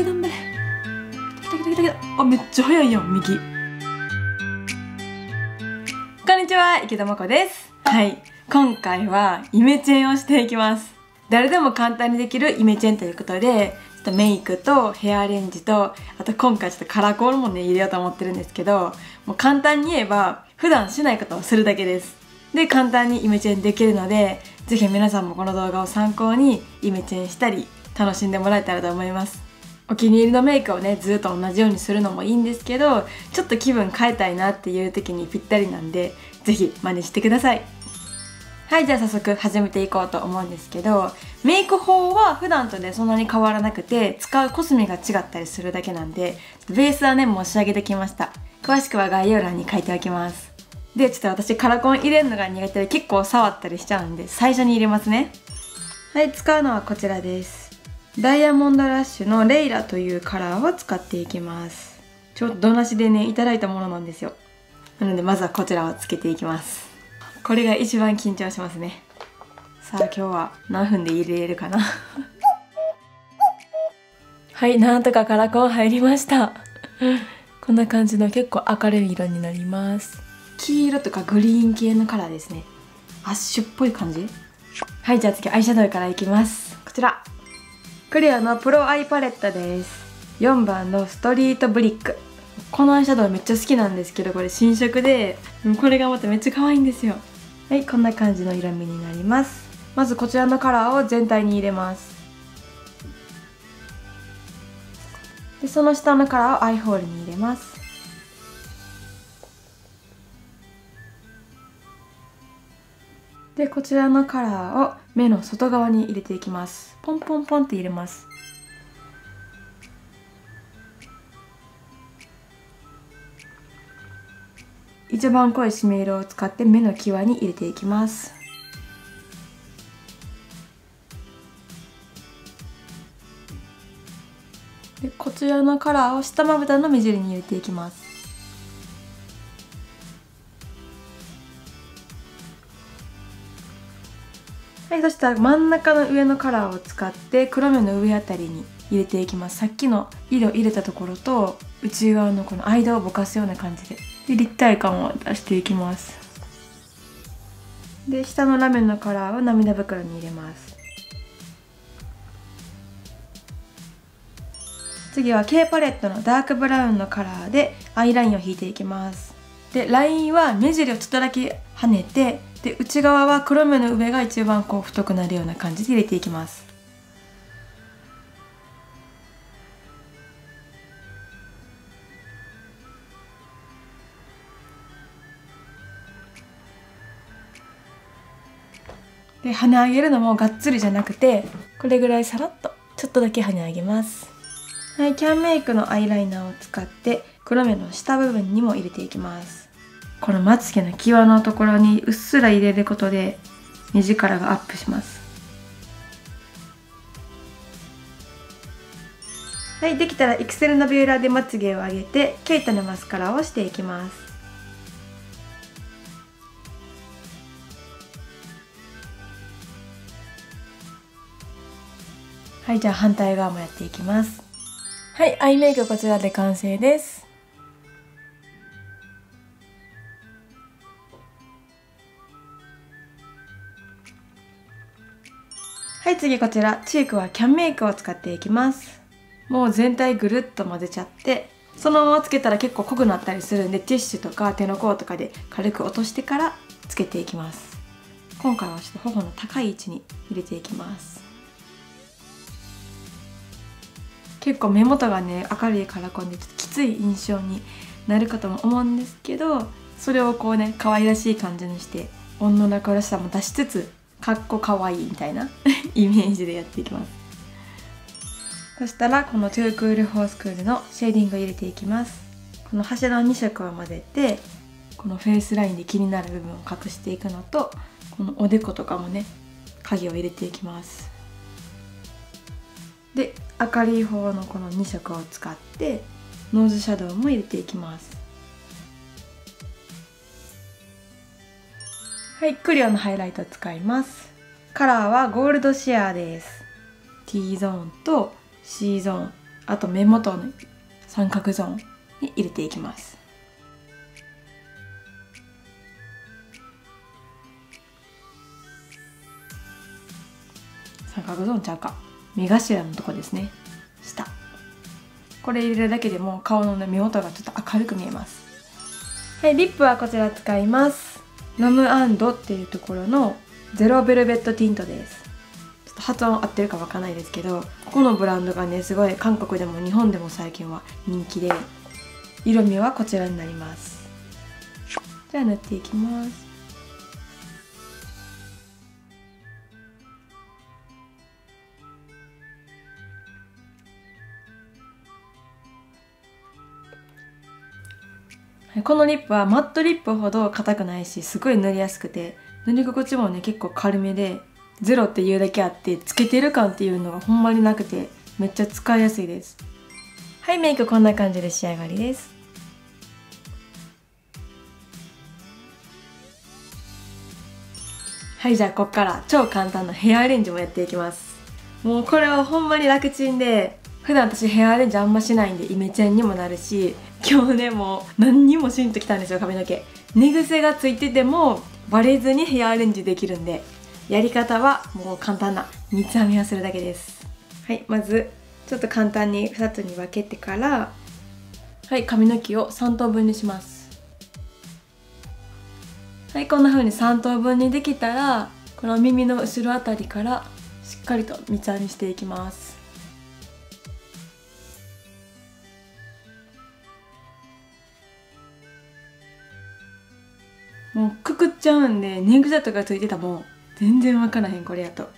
れ頑張れ。来た来た来た来た。あめっちゃ早いやん右。こんにちは池田真子です。はい。今回はイメチェンをしていきます。誰でも簡単にできるイメチェンということでちょっとメイクとヘアアレンジとあと今回ちょっとカラコールもね入れようと思ってるんですけどもう簡単に言えば普段しないことをするだけです。で簡単にイメチェンできるのでぜひ皆さんもこの動画を参考にイメチェンしたり楽しんでもらえたらと思います。お気に入りのメイクをねずっと同じようにするのもいいんですけどちょっと気分変えたいなっていう時にぴったりなんでぜひ真似してください。はいじゃあ早速始めていこうと思うんですけどメイク法は普段とねそんなに変わらなくて使うコスメが違ったりするだけなんでベースはねもう仕上げてきました。詳しくは概要欄に書いておきます。でちょっと私カラコン入れるのが苦手で結構触ったりしちゃうんで最初に入れますね。はい使うのはこちらです。ダイヤモンドラッシュのレイラというカラーを使っていきます。ちょっとどなしでねいただいたものなんですよ。なのでまずはこちらをつけていきます。これが一番緊張しますね。さあ今日は何分で入れれるかな？はいなんとかカラコン入りました。こんな感じの結構明るい色になります。黄色とかグリーン系のカラーですね。アッシュっぽい感じ？はいじゃあ次アイシャドウからいきます。こちらクリアのプロアイパレットです。4番のストリートブリック。このアイシャドウめっちゃ好きなんですけどこれ新色で。これがまためっちゃ可愛いんですよ。はいこんな感じの色味になります。まずこちらのカラーを全体に入れます。でその下のカラーをアイホールに入れます。でこちらのカラーを目の外側に入れていきます。ポンポンポンって入れます。一番濃い締め色を使って目の際に入れていきます。でこちらのカラーを下まぶたの目尻に入れていきます。はいそしたら真ん中の上のカラーを使って黒目の上あたりに入れていきます。さっきの色入れたところと内側のこの間をぼかすような感じで。で立体感を出していきます。で下のラメのカラーを涙袋に入れます。次は K パレットのダークブラウンのカラーでアイラインを引いていきます。でラインは目尻をちょっとだけ跳ねてで内側は黒目の上が一番こう太くなるような感じで入れていきます。で跳ね上げるのもがっつりじゃなくてこれぐらいさらっとちょっとだけ跳ね上げます。はいキャンメイクのアイライナーを使って黒目の下部分にも入れていきます。このまつげの際のところにうっすら入れることで目力がアップします。はいできたらエクセルのビューラーでまつげを上げてケイトのマスカラをしていきます。はいじゃあ反対側もやっていきます。はいアイメイクこちらで完成です次こちら。チークはキャンメイクを使っていきます。もう全体ぐるっと混ぜちゃってそのままつけたら結構濃くなったりするんでティッシュとか手の甲とかで軽く落としてからつけていきます。今回はちょっと頬の高い位置に入れていきます。結構目元がね明るいカラコンでちょっときつい印象になるかとも思うんですけどそれをこうね可愛らしい感じにして女の子らしさも出しつつかっこかわいいみたいな イメージでやっていきます。そしたらこのトゥークールフォースクールのシェーディングを入れていきます。この柱の2色を混ぜてこのフェイスラインで気になる部分を隠していくのとこのおでことかもね影を入れていきます。で明るい方のこの2色を使ってノーズシャドウも入れていきます。はいクリオのハイライト使います。カラーはゴールドシェアです。T ゾーンと C ゾーンあと目元の三角ゾーンに入れていきます。三角ゾーンちゃうか。目頭のとこですね。下。これ入れるだけでも顔の、目元がちょっと明るく見えます。はいリップはこちら使います。ノムアンドっていうところのゼロベルベットティントです。ちょっと発音合ってるかわかんないですけどここのブランドがねすごい韓国でも日本でも最近は人気で色味はこちらになります。じゃあ塗っていきます。このリップはマットリップほど硬くないしすごい塗りやすくて塗り心地もね結構軽めでゼロっていうだけあってつけてる感っていうのがほんまになくてめっちゃ使いやすいです。はいメイクこんな感じで仕上がりです。はいじゃあこっから超簡単なヘアアレンジもやっていきます。もうこれはほんまに楽ちんで普段私ヘアアレンジあんましないんでイメチェンにもなるし今日ねもう何にもしんときたんですよ髪の毛。寝癖がついててもバレずにヘアアレンジできるんでやり方はもう簡単な三つ編みをするだけです。はいまずちょっと簡単に2つに分けてからはい髪の毛を3等分にします。はいこんな風に3等分にできたらこの耳の後ろあたりからしっかりと三つ編みしていきますもうくくっちゃうんで寝癖とかついてたもん。全然わからへんこれやと。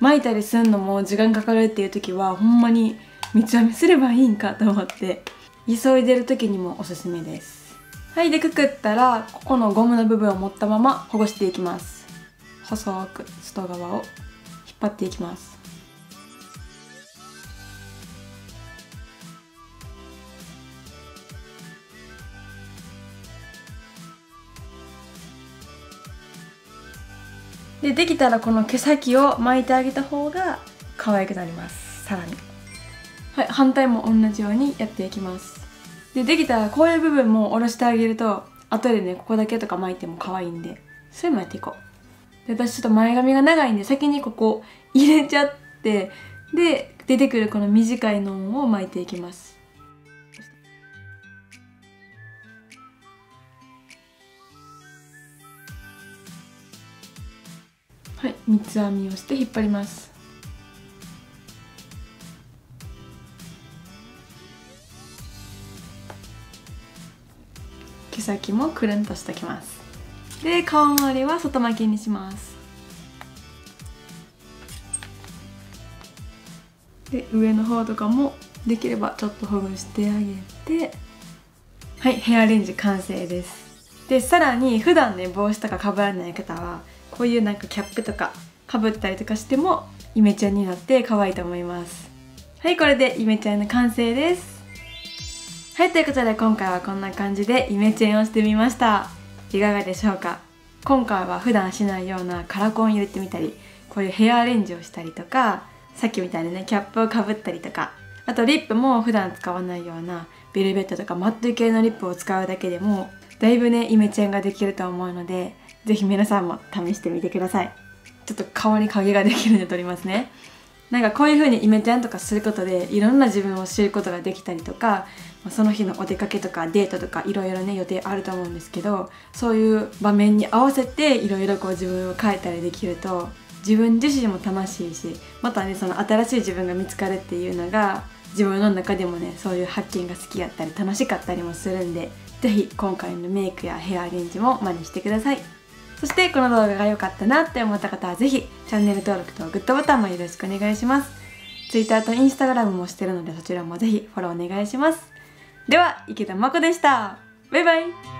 巻いたりすんのも時間かかるっていう時はほんまに三つ編みすればいいんかと思って。急いでる時にもおすすめです。はいでくくったらここのゴムの部分を持ったままほぐしていきます。細く外側を引っ張っていきます。でできたらこの毛先を巻いてあげた方が可愛くなります。さらに。はい反対も同じようにやっていきます。でできたらこういう部分も下ろしてあげると後でねここだけとか巻いても可愛いんでそれもやっていこう。で私ちょっと前髪が長いんで先にここ入れちゃってで出てくるこの短いのを巻いていきます。はい三つ編みをして引っ張ります。毛先もくるんとしておきます。で顔周りは外巻きにします。で上の方とかもできればちょっとほぐしてあげて。はいヘアアレンジ完成です。でさらに普段ね帽子とかかぶらない方はこういうなんかキャップとかかぶったりとかしてもイメチェンになって可愛いと思います。はいこれでイメチェンの完成です。はいということで今回はこんな感じでイメチェンをしてみました。いかがでしょうか？今回は普段しないようなカラコン入れてみたりこういうヘアアレンジをしたりとかさっきみたいにねキャップをかぶったりとかあとリップも普段使わないようなベルベットとかマット系のリップを使うだけでもだいぶねイメチェンができると思うのでぜひ皆さんも試してみてください。ちょっと顔に影ができるんで撮りますね。なんかこういう風にイメチェンとかすることでいろんな自分を知ることができたりとかその日のお出かけとかデートとかいろいろね予定あると思うんですけどそういう場面に合わせていろいろこう自分を変えたりできると自分自身も楽しいしまたねその新しい自分が見つかるっていうのが自分の中でもねそういう発見が好きやったり楽しかったりもするんで是非今回のメイクやヘアアレンジも真似してください。そしてこの動画が良かったなって思った方はぜひチャンネル登録とグッドボタンもよろしくお願いします。Twitter と Instagram もしてるのでそちらもぜひフォローお願いします。では池田真子でした。バイバイ。